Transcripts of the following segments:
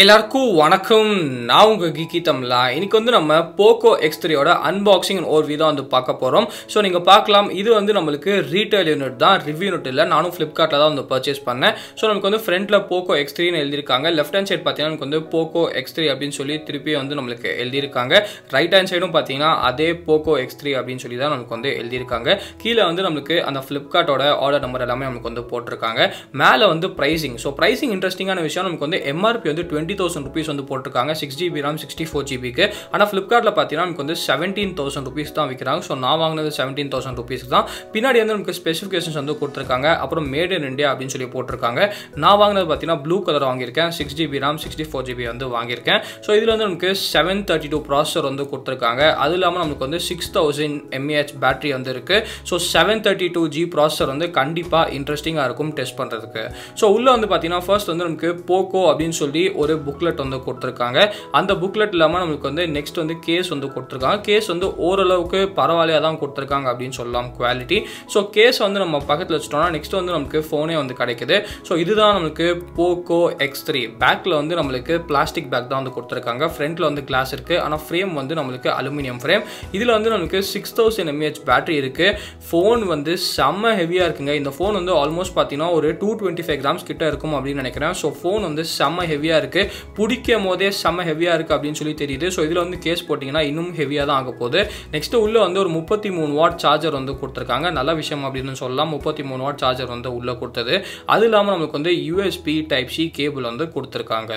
எல்லாருக்கும் வணக்கம். நான் உங்கள் கிக்கி தமிழா. இன்றைக்கி வந்து நம்ம போக்கோ எக்ஸ் த்ரீயோட அன்பாக்சிங் ஒரு விதம் வந்து பார்க்க போகிறோம் ஸோ நீங்கள் பார்க்கலாம். இது வந்து நம்மளுக்கு ரீட்டைல் யூனிட் தான். ரிவ்யூ யூனிட் இல்லை. நானும் ஃப்ளிப்கார்ட்டில் தான் வந்து பர்ச்சேஸ் பண்ணேன். ஸோ நமக்கு வந்து ஃப்ரண்ட்டில் போக்கோ எக்ஸ் த்ரீன்னு எழுதியிருக்காங்க. லெஃப்ட் ஹேண்ட் சைட் பார்த்தீங்கன்னா நமக்கு வந்து போக்கோ எக்ஸ் த்ரீ அப்படின்னு சொல்லி திருப்பி வந்து நம்மளுக்கு எழுதியிருக்காங்க. ரைட் ஹேண்ட் சைடும் பார்த்தீங்கன்னா அதே போக்கோ எக்ஸ் த்ரீ அப்படின்னு சொல்லி தான் நமக்கு வந்து எழுதியிருக்காங்க. கீழே வந்து நம்மளுக்கு அந்த ஃப்ளிப்கார்ட்டோட ஆர்டர் நம்பர் எல்லாமே நமக்கு வந்து போட்டிருக்காங்க. மேலே வந்து ப்ரைசிங் ஸோ ப்ரைசிங் இன்ட்ரெஸ்டிங்கான விஷயம் நமக்கு வந்து எம்ஆர்பி வந்து டுவெண்ட்டி தௌசண்ட் ருபீஸ் வந்து போட்டிருக்காங்க. Six GB RAM sixty four ஜிபிக்கு ஆனால் ஃப்ளிப்கார்ட்டில் பார்த்தீங்கன்னா நமக்கு வந்து செவன்டீன் தௌசண்ட் ருபீஸ் தான் விற்கிறாங்க ஸோ நான் வாங்கினது செவன்டீன் தௌசண்ட் ருபீஸ் தான். பின்னாடி வந்து நமக்கு ஸ்பெசிஃபிகேஷன்ஸ் வந்து கொடுத்துருக்காங்க. அப்புறம் மேட் இன் இண்டியா அப்படின்னு சொல்லி போட்டிருக்காங்க. நான் வாங்கினது பார்த்தீங்கன்னா ப்ளூ கலர் வாங்கியிருக்கேன். Six GB RAM sixty four GB வந்து வாங்கியிருக்கேன். ஸோ இதில் வந்து நமக்கு செவன் தேர்ட்டி டூ ப்ராசஸர் வந்து கொடுத்துருக்காங்க. அது இல்லாமல் நமக்கு வந்து சிக்ஸ் தௌசண்ட் எம்ஏஹெச் பேட்டரி வந்து இருக்குது so seven thirty two G processor வந்து கண்டிப்பாக இன்ட்ரெஸ்டிங்காக இருக்கும் டெஸ்ட் பண்ணுறதுக்கு ஸோ உள்ளே வந்து பார்த்தீங்கன்னா ஃபர்ஸ்ட் வந்து நமக்கு போக்கோ அப்படின்னு சொல்லி ஒரு புக்லெட் வந்து கொடுத்துருக்காங்க. அந்த புக்லெட் இல்லாமல் நமக்கு வந்து நெக்ஸ்ட் வந்து கேஸ் வந்து கொடுத்துருக்காங்க. கேஸ் வந்து ஓரளவுக்கு பரவாயில்லையாக தான் கொடுத்துருக்காங்க அப்படின்னு சொல்லலாம் குவாலிட்டி ஸோ கேஸ் வந்து நம்ம பக்கத்தில் வச்சிட்டோம்னா நெக்ஸ்ட் வந்து நமக்கு ஃபோனே வந்து கிடைக்குது. ஸோ இதுதான் நமக்கு போக்கோ எக்ஸ் த்ரீ பேக்கில் வந்து நம்மளுக்கு பிளாஸ்டிக் பேக் தான் வந்து கொடுத்துருக்காங்க. ஃப்ரண்ட்டில் வந்து கிளாஸ் இருக்குது ஆனால் ஃப்ரேம் வந்து நம்மளுக்கு அலுமினியம் ஃப்ரேம் இதில் வந்து நமக்கு சிக்ஸ் தௌசண்ட் எம்ஏஹெச் பேட்டரி இருக்குது ஃபோன் வந்து செம்ம ஹெவியாக இருக்குங்க. இந்த ஃபோன் வந்து ஆல்மோஸ்ட் பார்த்தீங்கன்னா ஒரு டூ டுவெண்ட்டி ஃபைவ் கிராம்ஸ் கிட்ட இருக்கும் அப்படின்னு நினைக்கிறேன். ஸோ ஃபோன் வந்து செம்ம ஹெவியாக இருக்குது பிடிக்கும் போதே செம்ம ஹெவியாக இருக்குது அப்படின்னு சொல்லி தெரியுது. ஸோ இதில் வந்து கேஸ் போட்டிங்கன்னா இன்னும் ஹெவியாக தான் ஆக போகுது. நெக்ஸ்ட் உள்ளே வந்து ஒரு முப்பத்தி மூணு வாட் சார்ஜர் வந்து கொடுத்துருக்காங்க. நல்ல விஷயம் அப்படின்னு சொல்லலாம். முப்பத்தி மூணு வாட் சார்ஜர் வந்து உள்ளே கொடுத்தது. அது இல்லாமல் நம்மளுக்கு வந்து யூஎஸ்பி டைப் சி கேபிள் வந்து கொடுத்துருக்காங்க.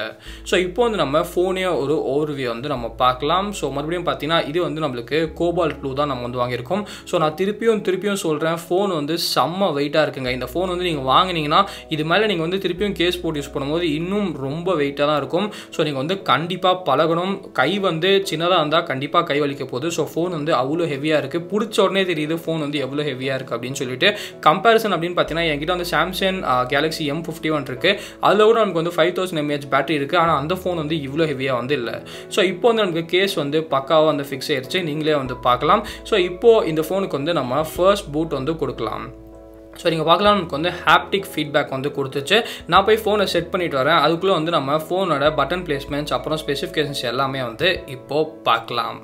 ஸோ இப்போ வந்து நம்ம ஃபோனே ஒரு ஓவர்வியூ வந்து நம்ம பார்க்கலாம். ஸோ மறுபடியும் பார்த்தீங்கன்னா இது வந்து நம்மளுக்கு கோபால் ப்ளூ தான் நம்ம வந்து வாங்கியிருக்கோம். ஸோ நான் திருப்பியும் திருப்பியும் சொல்கிறேன் ஃபோன் வந்து செம்ம வெயிட்டாக இருக்குங்க. இந்த ஃபோன் வந்து நீங்கள் வாங்கினீங்கன்னா இது மேலே நீங்கள் வந்து திருப்பியும் கேஸ் போட்டு யூஸ் பண்ணும்போது இன்னும் ரொம்ப வெயிட்டாக தான் இருக்கும். ஸோ நீங்கள் வந்து கண்டிப்பாக பழகணும். கை வந்து சின்னதாக இருந்தால் கண்டிப்பாக கை வலிக்க போகுது. ஸோ ஃபோன் வந்து அவ்வளோ ஹெவியாக இருக்குது பிடிச்ச உடனே தெரியுது ஃபோன் வந்து எவ்வளோ ஹெவியாக இருக்குது அப்படின்னு சொல்லிட்டு. கம்பேரிசன் அப்படின்னு பார்த்தீங்கன்னா என்கிட்ட வந்து Samsung Galaxy M fifty one இருக்குது அதில் கூட நமக்கு வந்து ஃபைவ் தௌசண்ட் எம்ஏஹெச் பேட்டரி இருக்குது ஆனால் அந்த ஃபோன் வந்து இவ்வளோ ஹெவியாக வந்து இல்லை. ஸோ இப்போ வந்து நமக்கு கேஸ் வந்து பக்காவாக வந்து ஃபிக்ஸ் ஆயிடுச்சு நீங்களே வந்து பார்க்கலாம். ஸோ இப்போது இந்த ஃபோனுக்கு வந்து நம்ம ஃபர்ஸ்ட் பூட் வந்து கொடுக்கலாம். ஸோ நீங்கள் பார்க்கலாம் நமக்கு வந்து ஹாப்டிக் ஃபீட்பேக் வந்து கொடுத்துச்சு. நான் போய் ஃபோனை செட் பண்ணிட்டு வரேன். அதுக்குள்ளே வந்து நம்ம ஃபோனோட பட்டன் பிளேஸ்மெண்ட்ஸ் அப்புறம் ஸ்பெசிஃபிகேஷன்ஸ் எல்லாமே வந்து இப்போது பார்க்கலாம்.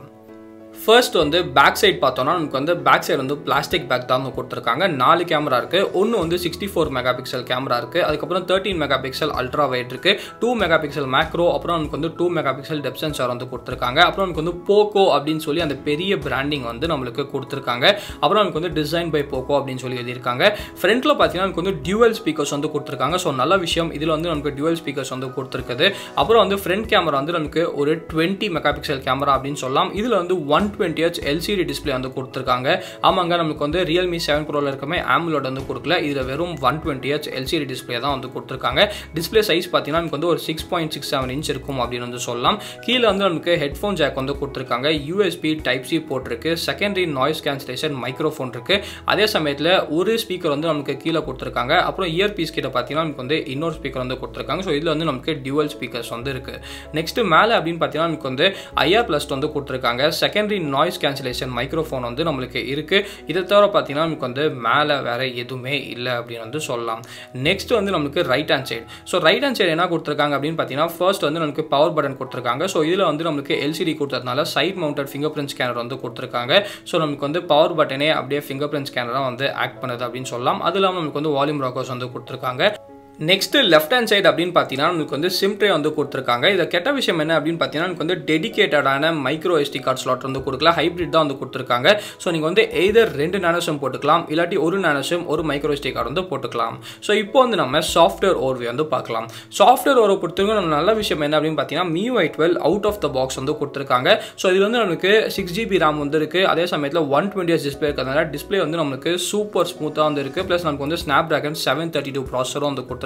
ஃபர்ஸ்ட் வந்து பேக் சைட் பார்த்தோன்னா நமக்கு வந்து பேக் சைடு வந்து பிளாஸ்டிக் பேக் தான் வந்து கொடுத்துருக்காங்க. நாலு கேமரா இருக்குது ஒன்று வந்து sixty four mega pixel camera இருக்குது அதுக்கப்புறம் thirteen mega pixel ultra wide இருக்குது டூ மெகா பிக்சல் மேக்ரோ அப்புறம் நமக்கு வந்து two mega pixel depth sensor வந்து கொடுத்துருக்காங்க. அப்புறம் நமக்கு வந்து போக்கோ அப்படின்னு சொல்லி அந்த பெரிய பிராண்டிங் வந்து நம்மளுக்கு கொடுத்துருக்காங்க. அப்புறம் நமக்கு வந்து டிசைன் பை போக்கோ அப்படின்னு சொல்லி எழுதியிருக்காங்க. ஃப்ரண்ட்டில் பார்த்தீங்கன்னா நமக்கு வந்து டியூவல் ஸ்பீக்கர்ஸ் வந்து கொடுத்துருக்காங்க. ஸோ நல்ல விஷயம். இதில் வந்து நமக்கு டியூவல் ஸ்பீக்கர்ஸ் வந்து கொடுத்துருக்குது. அப்புறம் வந்து ஃப்ரண்ட் கேமரா வந்து நமக்கு ஒரு டுவெண்ட்டி மெகா பிக்சல் கேமரா அப்படின்னு சொல்லலாம். இதில் வந்து one twenty H LCD display வந்து கொடுத்துருக்காங்க. ஆமாங்க நமக்கு வந்து ரியல்மி செவன் ப்ரோவில் இருக்கமே ஆம்லோட் வந்து கொடுக்கல. இதில் வெறும் one twenty H LCD display தான் வந்து கொடுத்துருக்காங்க. டிஸ்பிளே சைஸ் பார்த்தீங்கன்னா நமக்கு வந்து ஒரு six point six seven inch இருக்கும் அப்படின்னு வந்து சொல்லலாம். கீழே வந்து நமக்கு ஹெட்ஃபோன் ஜாக் வந்து கொடுத்துருக்காங்க. யூஎஸ்பி டைப் சி போட்டிருக்கு. செகண்டரி நாய்ஸ் கேன்சலேஷன் மைக்ரோஃபோன் இருக்குது அதே சமயத்தில் ஒரு ஸ்பீக்கர் வந்து நமக்கு கீழே கொடுத்துருக்காங்க. அப்புறம் இயர் பீஸ் கிட்ட பார்த்தீங்கன்னா நமக்கு வந்து இன்னொரு ஸ்பீக்கர் வந்து கொடுத்துருக்காங்க. ஸோ இதில் வந்து நமக்கு டியூவல் ஸ்பீக்கர்ஸ் வந்து இருக்குது நெக்ஸ்ட் மேலே அப்படின்னு பார்த்தீங்கன்னா நமக்கு வந்து ஐஆர் பிளஸ் வந்து கொடுத்துருக்காங்க. செகண்டரி நாய்ஸ் கேன்சலேஷன் மைக்ரோஃபோன் வந்து நம்மளுக்கு இருக்குது இதை தவிர பார்த்தீங்கன்னா நமக்கு வந்து மேலே வேறு எதுவுமே இல்லை அப்படின்னு வந்து சொல்லலாம். நெக்ஸ்ட் வந்து நமக்கு right hand side so right hand side என்ன கொடுத்துருக்காங்க அப்படின்னு பார்த்தீங்கன்னா ஃபர்ஸ்ட் வந்து நமக்கு பவர் பட்டன் கொடுத்துருக்காங்க. ஸோ இதில் வந்து நமக்கு எல்சிடி கொடுத்ததுனால side mounted finger print scanner வந்து கொடுத்துருக்காங்க. ஸோ நமக்கு வந்து பவர் பட்டனே அப்படியே ஃபிங்கர் பிரிண்ட் ஸ்கேனராக வந்து ஆக்ட் பண்ணுது அப்படின்னு சொல்லலாம். அது இல்லாமல் நமக்கு வந்து வால்யூம் ராக்கர்ஸ் வந்து கொடுத்துருக்காங்க. நெக்ஸ்ட்டு லெஃப்ட் ஹேண்ட் சைடு அப்படின்னு பார்த்தீங்கன்னா நமக்கு வந்து சிம் ட்ரே வந்து கொடுத்துருக்காங்க. இதை கெட்ட விஷயம் என்ன அப்படின்னு பார்த்தீங்கன்னா எனக்கு வந்து டெடிகேட்டடான மைக்ரோ எஸ்டி கார்ட் ஸ்லாட் வந்து கொடுக்கல ஹைப்ரிட் தான் வந்து கொடுத்துருக்காங்க. ஸோ நீங்கள் வந்து எய்தர் ரெண்டு நானோ சிம் போட்டுக்கலாம் இல்லாட்டி ஒரு நானோ சிம் ஒரு மைக்ரோ எஸ்டி கார்டு வந்து போட்டுக்கலாம். ஸோ இப்போ வந்து நம்ம சாஃப்ட்வேர் ஓர்வே வந்து பார்க்கலாம். சாஃப்ட்வேர் ஓர்வை பொறுத்தவரைக்கும் நம்ம நல்ல விஷயம் என்ன அப்படின்னு பார்த்தீங்கன்னா Mi twelve out of the box வந்து கொடுத்துருக்காங்க. ஸோ இது வந்து நமக்கு சிக்ஸ் ஜிபி ரேம் வந்து இருக்குது அதே சமயத்தில் ஒன் டுவெண்ட்டி எஸ் டிஸ்பிளே இருக்கிறதுனால டிஸ்பிளே வந்து நமக்கு சூப்பர் ஸ்மூத்தாக வந்து இருக்குது ப்ளஸ் நமக்கு வந்து Snapdragon seven thirty two ப்ராசரும் வந்து கொடுத்துருக்காங்க.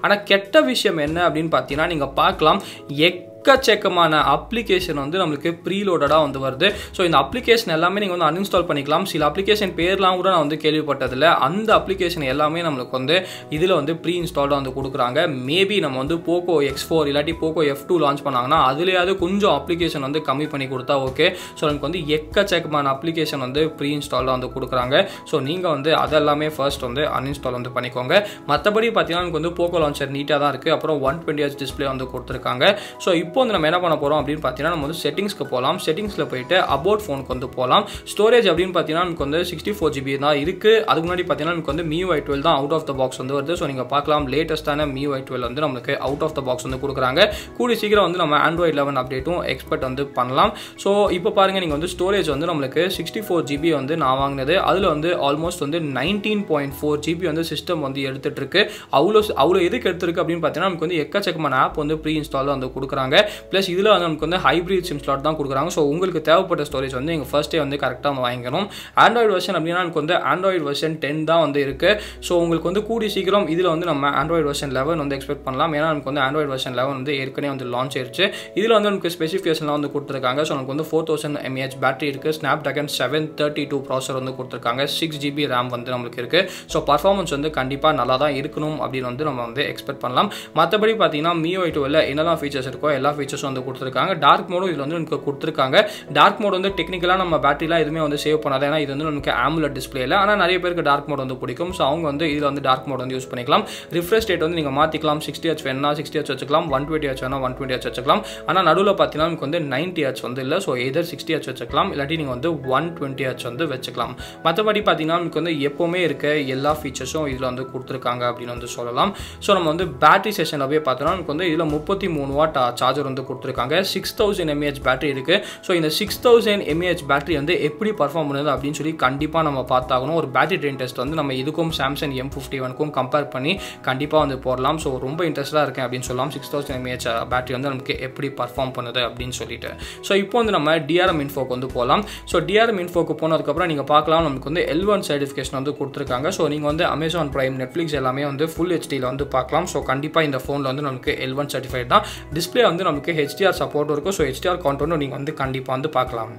ஆனால் கெட்ட விஷயம் என்ன அப்படின்னு பார்த்தீங்கன்னா நீங்கள் பார்க்கலாம். எக் எக்கச்சக்கமான அப்ளிகேஷன் வந்து நம்மளுக்கு ப்ரீலோடடாக வந்து வருது. ஸோ இந்த அப்ளிகேஷன் எல்லாமே நீங்கள் வந்து அன்இன்ஸ்டால் பண்ணிக்கலாம். சில அப்ளிகேஷன் பேர்லாம் கூட நான் வந்து கேள்விப்பட்டதில்ல. அந்த அப்ளிகேஷன் எல்லாமே நம்மளுக்கு வந்து இதில் வந்து ப்ரீ இன்ஸ்டால்டாக வந்து கொடுக்குறாங்க. மேபி நம்ம வந்து போக்கோ எக்ஸ் ஃபோர் இல்லாட்டி போக்கோ எஃப் டூ லான்ச் பண்ணாங்கன்னா அதுலேயாவது கொஞ்சம் அப்ளிகேஷன் வந்து கம்மி பண்ணி கொடுத்தா ஓகே ஸோ நமக்கு வந்து எக்கச்சக்கமான அப்ளிகேஷன் வந்து ப்ரீ இன்ஸ்டால்டாக வந்து கொடுக்குறாங்க. ஸோ நீங்கள் வந்து அதெல்லாமே ஃபர்ஸ்ட் வந்து அன்இன்ஸ்டால் வந்து பண்ணிக்கோங்க. மற்றபடி பார்த்தீங்கன்னா நமக்கு வந்து போக்கோ லான்ச்சர் நீட்டாக தான் இருக்குது அப்புறம் ஒன் டுவெண்ட்டி ஹெச் டிஸ்பிளே வந்து கொடுத்துருக்காங்க. ஸோ இப்போ வந்து நம்ம என்ன பண்ண போகிறோம் அப்படின்னு பார்த்தீங்கன்னா நம்ம வந்து செட்டிங்ஸ்க்கு போகலாம் செட்டிங்ஸில் போயிட்டு அபவுட் ஃபோனுக்கு வந்து போகலாம் ஸ்டோரேஜ் அப்படின்னு பார்த்தீங்கன்னா நமக்கு வந்து சிக்ஸ்டி ஃபோர் ஜிபி தான் இருக்குது அதுக்கு முன்னாடி பார்த்தீங்கன்னா நமக்கு வந்து மியூ ஐ டுவெல் தான் அவுட் ஆஃப் த பாக்ஸ் வந்து வருது. ஸோ நீங்கள் பார்க்கலாம். லேட்டஸ்ட்டான மியூ ஐ டுவெல் வந்து நமக்கு அவுட் ஆஃப் த பாக்ஸ் வந்து கொடுக்குறாங்க. கூடி சீக்கிரம் வந்து நம்ம ஆண்ட்ராய்ட் லெவன் அப்டேட்டும் எக்ஸ்பெக்ட் வந்து பண்ணலாம். ஸோ இப்போ பாருங்கள் நீங்கள் வந்து ஸ்டோரேஜ் வந்து நம்மளுக்கு சிக்ஸ்டி ஃபோர் ஜிபி வந்து நான் வாங்கினது. அதில் வந்து ஆல்மோஸ்ட் வந்து நைன்டீன் பாயிண்ட் ஃபோர் ஜிபி வந்து சிஸ்டம் வந்து எடுத்துகிட்டு இருக்கு. அவ்வளோ அவ்வளோ எதுக்கு எடுத்துருக்கு அப்படின்னு பார்த்தீங்கன்னா நமக்கு வந்து எக்கச்சக்கமான ஆப் வந்து ப்ரீ இன்ஸ்டால் வந்து கொடுக்குறாங்க. ப்ளஸ் இதில் வந்து நமக்கு வந்து ஹைப்ரிட் சிம் ஸ்லாட் தான் கொடுக்குறாங்க. ஸோ உங்களுக்கு தேவைப்பட்ட ஸ்டோரேஜ் வந்து எங்கள் ஃபர்ஸ்ட்டே வந்து கரெக்டாக வந்து வாங்கிக்கணும். ஆண்ட்ராய்டு வெர்ஷன் அப்படின்னா எனக்கு வந்து ஆண்ட்ராய்டு வெர்ஷன் டென் தான் வந்து இருக்குது ஸோ உங்களுக்கு வந்து கூடி சீக்கிரம் இதில் வந்து நம்ம ஆண்ட்ராய்டு வெர்ஷன் லெவன் வந்து எக்ஸ்பெக்ட் பண்ணலாம். ஏன்னா நமக்கு வந்து ஆண்ட்ராய்டு வெர்ஷன் லெவன் வந்து ஏற்கனவே வந்து லான்ச் ஆயிருச்சு. இதில் வந்து நமக்கு ஸ்பெசிஃபிகேஷன்லாம் வந்து கொடுத்துருக்காங்க. ஸோ நமக்கு வந்து ஃபோர் தௌசண்ட் எம்ஏஹெச் பேட்டரி இருக்குது Snapdragon seven thirty two processor வந்து கொடுத்துருக்காங்க. சிக்ஸ் ஜிபி ரேம் வந்து நம்மளுக்கு இருக்குது ஸோ பர்ஃபார்மன்ஸ் வந்து கண்டிப்பாக நல்லா தான் இருக்கணும் அப்படின்னு வந்து நம்ம வந்து எக்ஸ்பெக்ட் பண்ணலாம். மற்றபடி பார்த்தீங்கன்னா மியோ ஐ டுவெல்ல என்னெல்லாம் ஃபீச்சர்ஸ் இருக்கோ எல்லா ஃபீச்சர்ஸும் வந்து கொடுத்துருக்காங்க. டார்க் மோடும் இதில் வந்து நமக்கு கொடுத்துருக்காங்க. டார்க் மோட் வந்து டெக்னிக்கலாக நம்ம பேட்டரிலாம் எதுவுமே வந்து சேவ் பண்ணாது. ஏன்னா இது வந்து நமக்கு ஆமுலட் டிஸ்பிளேல ஆனால் நிறைய பேருக்கு டார்க் மோட் வந்து பிடிக்கும். ஸோ அவங்க வந்து இதில் வந்து டார்க் மோட் வந்து யூஸ் பண்ணிக்கலாம். ரிஃப்ரெஷ் ரேட் வந்து நீங்கள் மாற்றிக்கலாம் சிக்ஸ்டி ஹெச் வேணா சிக்ஸ்டி ஹெச் வச்சுக்கலாம். ஒன் டுவெண்ட்டி ஹெச் வேணா ஒன் டுவெண்ட்டி ஹெச் வச்சுக்கலாம். ஆனால் நடுவில் பார்த்தீங்கன்னா நமக்கு வந்து நைன்ட்டி ஹெச் வந்து இல்லை. ஸோ எதர் சிக்ஸ்டி ஹெச் வச்சுக்கலாம். இல்லாட்டி நீங்கள் வந்து ஒன் டுவெண்ட்டி ஹெச் வந்து வச்சுக்கலாம். மற்றபடி பார்த்தீங்கன்னா நமக்கு வந்து எப்போவுமே இருக்க எல்லா ஃபீச்சர்ஸும் இதில் வந்து கொடுத்துருக்காங்க அப்படின்னு வந்து சொல்லலாம். ஸோ நம்ம வந்து பேட்டரி செஷனில் போய் பார்த்தோம்னா நமக்கு வந்து இதில் முப்பத்தி மூணு வாட் சார்ஜர் வந்து கொடுத்துருக்காங்க. சிக்ஸ் தௌசண்ட் எம்ஏஹெச் பேட்டரி இருக்குது ஸோ இந்த சிக்ஸ் தௌசண்ட் எம்ஏஹெச் பேட்டரி வந்து எப்படி பர்ஃபார்ம் பண்ணுது அப்படின்னு சொல்லி கண்டிப்பாக நம்ம பார்த்தாகணும். ஒரு பேட்டரி ட்ரெயின் டெஸ்ட் வந்து நம்ம இதுக்கும் சாம்சங் எம் ஃபிஃப்டி ஒனுக்கும் கம்பேர் பண்ணி கண்டிப்பாக வந்து போடலாம். ஸோ ரொம்ப இன்ட்ரெஸ்ட்டாக இருக்கேன் அப்படின்னு சொல்லலாம். சிக்ஸ் தௌசண்ட் எம்ஏஹெச் பேட்டரி வந்து நமக்கு எப்படி பர்ஃபார்ம் பண்ணுது அப்படின்னு சொல்லிட்டு. ஸோ இப்போ வந்து நம்ம டிஆர்எம் இன்ஃபோக்கு வந்து போகலாம் ஸோ டிஆர்எம் இன்ஃபோக்கு போனதுக்கப்புறம் நீங்கள் பார்க்கலாம். நமக்கு வந்து எல் ஒன் சர்டிஃபிகேஷன் வந்து கொடுத்துருக்காங்க. ஸோ நீங்கள் வந்து அமேசான் ப்ரைம் நெட்ஃப்ளிக்ஸ் எல்லாமே வந்து ஃபுல் ஹெச்டியில் வந்து பார்க்கலாம். ஸோ கண்டிப்பாக இந்த ஃபோனில் வந்து நமக்கு எல் ஒன் சர்டிஃபைட் தான். டிஸ்பிளே வந்து நமக்கு ஹெச்டிஆர் சப்போர்ட் இருக்கும். ஸோ ஹெச்டிஆர் கான்டென்ட்டும் நீங்கள் வந்து கண்டிப்பாக வந்து பார்க்கலாம்.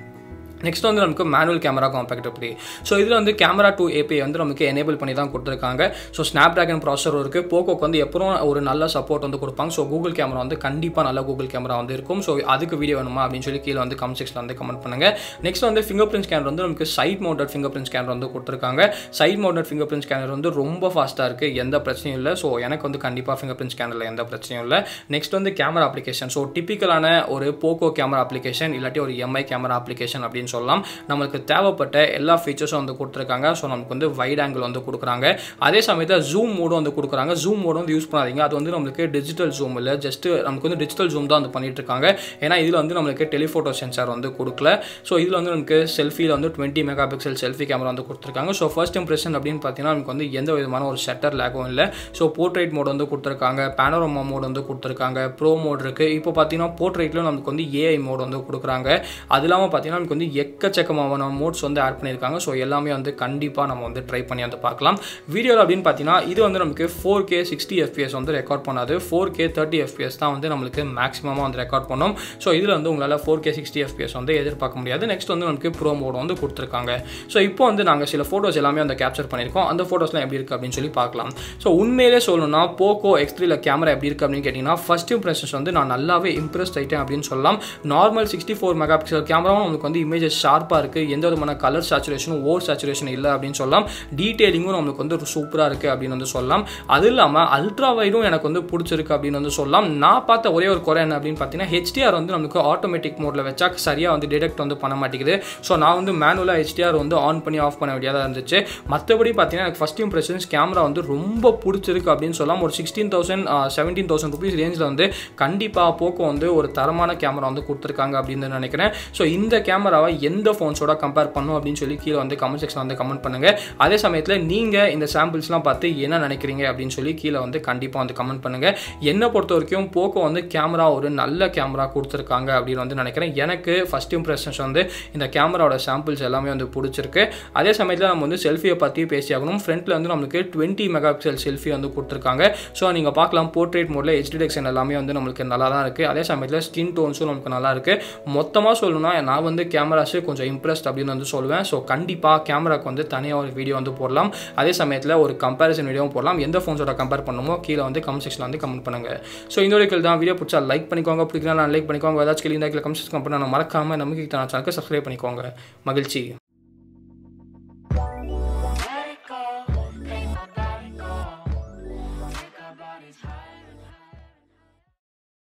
நெக்ஸ்ட் வந்து நமக்கு மேனுவல் கேமரா காம்பேக்டபிலிட்டி ஸோ இதில் வந்து கேமரா டூ ஏபிஐ வந்து நமக்கு எனேபிள் பண்ணி தான் கொடுத்துருக்காங்க. ஸோ ஸ்னாப் ட்ராகன் ப்ராசர் இருக்குது போக்கோக்கு வந்து எப்பவும் ஒரு நல்ல சப்போர்ட் வந்து கொடுப்பாங்க. ஸோ கூகுள் கேமரா வந்து கண்டிப்பாக நல்ல கூகுள் கேமரா வந்து இருக்கும். ஸோ அதுக்கு வீடியோ வேணுமா அப்படின்னு சொல்லி கீழே வந்து கமெண்ட் செக்ஷனில் வந்து கமெண்ட் பண்ணுங்கள் நெக்ஸ்ட் வந்து ஃபிங்கர் பிரிண்ட் ஸ்கேனர் வந்து நமக்கு side mounted finger print scanner வந்து கொடுத்துருக்காங்க. Side mounted finger print scanner வந்து ரொம்ப ஃபாஸ்ட்டாக இருக்குது எந்த பிரச்சனையும் இல்லை. ஸோ எனக்கு வந்து கண்டிப்பாக ஃபிங்கர் பிரிண்ட் ஸ்கேனரில் எந்த பிரச்சனையும் இல்லை. நெக்ஸ்ட் வந்து கேமரா அப்ளிகேஷன் ஸோ டிப்பிக்கலான ஒரு போக்கோ கேமரா அப்ளிகேஷன் இல்லாட்டி ஒரு எம்ஐ கேமரா அப்ளிகேஷன் அப்படின்னு சொல்லலாம். நம்மளுக்கு தேவைப்பட்ட எல்லா ஃபீச்சர்ஸும் வந்து கொடுத்துருக்காங்க. ஸோ நமக்கு வந்து வைட் ஆங்கிள் வந்து கொடுக்குறாங்க. அதே சமயத்தில் ஜூம் மோடும் வந்து கொடுக்குறாங்க. ஜூம் மோடும் வந்து யூஸ் பண்ணாதீங்க. அது வந்து நம்மளுக்கு டிஜிட்டல் ஜூம் இல்லை. ஜஸ்ட் நமக்கு வந்து டிஜிட்டல் ஜூம் தான் வந்து பண்ணிட்டு இருக்காங்க ஏன்னா இதில் வந்து நம்மளுக்கு டெலிஃபோட்டோ சென்சார் வந்து கொடுக்கல. ஸோ இதில் வந்து நமக்கு செல்ஃபியில் வந்து twenty mega pixel selfie camera வந்து கொடுத்துருக்காங்க. ஸோ ஃபர்ஸ்ட் இம்ப்ரெஷன் அப்படின்னு பார்த்தீங்கன்னா நமக்கு வந்து எந்த விதமான ஒரு ஷட்டர் லேக்கும் இல்லை. ஸோ போர்ட்ரேட் மோட் வந்து கொடுத்துருக்காங்க. பேனோரமா மோட் வந்து கொடுத்துருக்காங்க. ப்ரோ மோட் இருக்குது இப்போ பார்த்தீங்கன்னா போர்ட்ரேட்டில் நமக்கு வந்து ஏஐ மோட் வந்து கொடுக்குறாங்க. அது இல்லாமல் பார்த்தீங்கன்னா நமக்கு வந்து எக்கச்சக்கமான மோட்ஸ் வந்து ஆட் பண்ணியிருக்காங்க. ஸோ எல்லாமே வந்து கண்டிப்பாக நம்ம வந்து ட்ரை பண்ணி வந்து பார்க்கலாம். வீடியோவில் அப்படின்னு பார்த்தீங்கன்னா இது வந்து நமக்கு ஃபோர் கே சிக்ஸ்டி எஃபிஎஸ் வந்து ரெக்கார்ட் பண்ணாது. ஃபோர் கே தேர்ட்டி எஃபிஎஸ் தான் வந்து நம்மளுக்கு மேக்ஸிமமாக வந்து ரெக்கார்ட் பண்ணும். ஸோ இதில் வந்து உங்களால் ஃபோர் கே சிக்ஸ்டி எஃபிஎஸ் வந்து எதிர்பார்க்க முடியாது. நெக்ஸ்ட் வந்து நமக்கு ப்ரோ மோட் வந்து கொடுத்துருக்காங்க. ஸோ இப்போ வந்து நாங்கள் சில ஃபோட்டோஸ் எல்லாமே வந்து கேப்சர் பண்ணியிருக்கோம். அந்த ஃபோட்டோஸ்லாம் எப்படி இருக்குது அப்படின்னு சொல்லி பார்க்கலாம். ஸோ உண்மையிலே சொல்லணும்னா போக்கோ எக்ஸ்ட்ரீல கேமரா எப்படி இருக்குது அப்படின்னு கேட்டிங்கன்னா ஃபஸ்ட் இம்ப்ரெஷன்ஸ் வந்து நான் நல்லாவே இம்ப்ரெஸ் ஆகிட்டேன் அப்படின்னு சொல்லலாம். Normal sixty four mega pixel கேமராவும் நமக்கு வந்து இமேஜஸ் ஷார்ப்பாக இருக்குது எந்த விதமான கலர் சேச்சுரேஷனும் ஓவர் சேச்சுரேஷன் இல்லை அப்படின்னு சொல்லலாம் டீட்டெயிலிங்கும் நம்மளுக்கு வந்து சூப்பராக இருக்குது அப்படின்னு வந்து சொல்லலாம் அது இல்லாமல் அல்ட்ரா வைடும் எனக்கு வந்து பிடிச்சிருக்கு அப்படின்னு வந்து சொல்லலாம் நான் பார்த்த ஒரே ஒரு குறை என்ன அப்படின்னு பார்த்தீங்கன்னா ஹெச்டிஆர் வந்து நமக்கு ஆட்டோமேட்டிக் மோடில் வச்சா சரியாக வந்து டிடெக்ட் வந்து பண்ண மாட்டேங்குது. ஸோ நான் வந்து மேனுவலாக ஹெச்டிஆர் வந்து ஆன் பண்ணி ஆஃப் பண்ண வேண்டியதாக இருந்துச்சு. மற்றபடி பார்த்தீங்கன்னா எனக்கு ஃபஸ்ட் இம்ப்ரெஷன்ஸ் கேமரா வந்து ரொம்ப பிடிச்சிருக்கு அப்படின்னு சொல்லலாம் ஒரு sixteen thousand seventeen thousand rupees ரேஞ்சில் வந்து கண்டிப்பாக போக்கோ வந்து ஒரு தரமான கேமரா வந்து கொடுத்துருக்காங்க அப்படின்னு நினைக்கிறேன். ஸோ இந்த கேமராவை எந்த ஃபோன்ஸோட கம்பேர் பண்ணும் அப்படின்னு சொல்லி கீழே வந்து கமெண்ட் செக்ஷன் வந்து கமெண்ட் பண்ணுங்கள் அதே சமயத்தில் நீங்கள் இந்த சாம்பிள்ஸ்லாம் பார்த்து என்ன நினைக்கிறீங்க அப்படின்னு சொல்லி கீழே வந்து கண்டிப்பாக வந்து கமெண்ட் பண்ணுங்கள் என்னை பொறுத்த வரைக்கும் போக்கோ வந்து கேமரா ஒரு நல்ல கேமரா கொடுத்துருக்காங்க அப்படின்னு வந்து நினைக்கிறேன். எனக்கு ஃபஸ்ட் இம்ப்ரெஷன்ஸ் வந்து இந்த கேமராவோட சாம்பிள்ஸ் எல்லாமே வந்து பிடிச்சிருக்கு. அதே சமயத்தில் நம்ம வந்து செல்ஃபியை பற்றி பேசியாகணும் ஃப்ரண்ட்டில் வந்து நம்மளுக்கு டுவெண்ட்டி மெகா பிக்சல் செல்ஃபி வந்து கொடுத்துருக்காங்க. ஸோ நீங்கள் பார்க்கலாம் போர்ட்ரேட் மோடில் ஹெச்டிடிஎக்ஷன் எல்லாமே வந்து நம்மளுக்கு நல்லா தான் இருக்குது அதே சமயத்தில் ஸ்கின் டோன்ஸும் நமக்கு நல்லா இருக்குது மொத்தமாக சொல்லணும்னா நான் வந்து கேமரா கேமராஸு கொஞ்சம் இம்ப்ரெஸ்ட் அப்படின்னு வந்து சொல்லுவேன். ஸோ கண்டிப்பாக கேமராக்கு வந்து தனியாக ஒரு வீடியோ வந்து போடலாம். அதே சமயத்தில் ஒரு கம்பேரிசன் வீடியோவும் போடலாம். எந்த ஃபோன்ஸோட கம்பேர் பண்ணுமோ கீழே வந்து கமெண்ட் செக்ஷனில் வந்து கமெண்ட் பண்ணுங்கள் ஸோ இந்த வீடியோக்கள் தான் வீடியோ பிடிச்சா லைக் பண்ணிக்கோங்க. பிடிக்கலாம் நான் லைக் பண்ணிக்கோங்க. ஏதாச்சும் கேள்வி இருந்தால் கமெண்ட் செக்ஷன் பண்ண. நான் மறக்காமல் நமக்கு சேனலுக்கு சப்ஸ்கிரைப் பண்ணிக்கோங்க. மகிழ்ச்சி.